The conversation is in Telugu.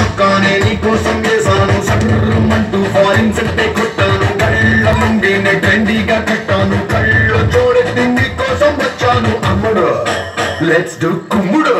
చుక్కానే నీకోసం వేసాను సర్రమంటూ ఫారిన్ సెట్టే కొట్టాను. కళ్ళ ముంగినే ట్రెండీగా కట్టాను. కళ్ళు చూడెత్తి నీకోసం వచ్చాను. అమ్ముడు లెట్స్ డు కుమ్ముడు.